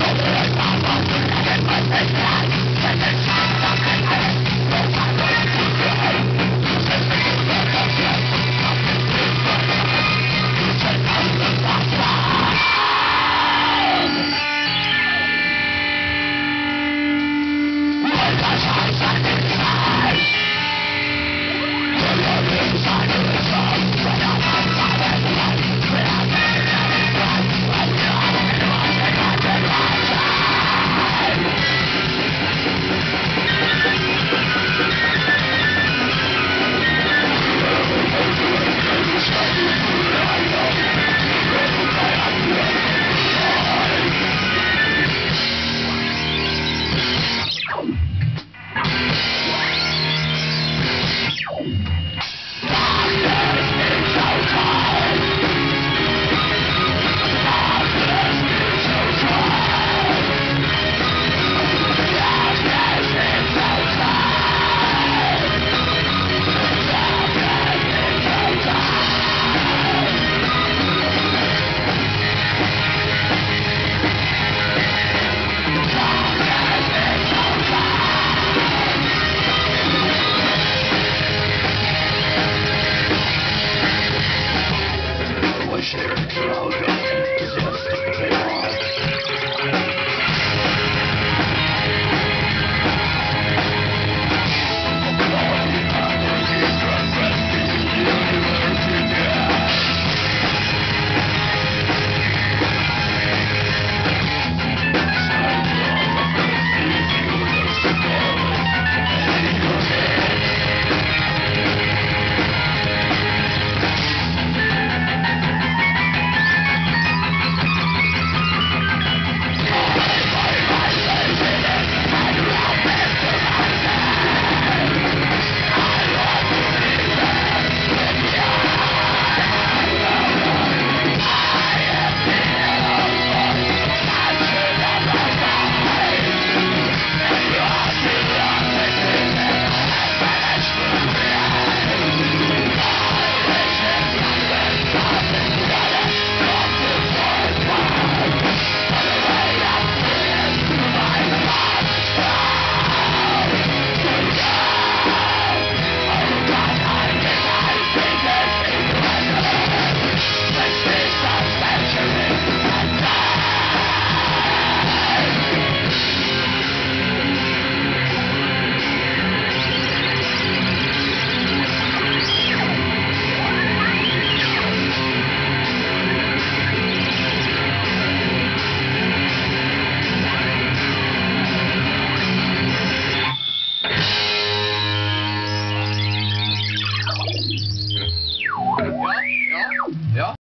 Thank you. Welcome to Destiny Rock.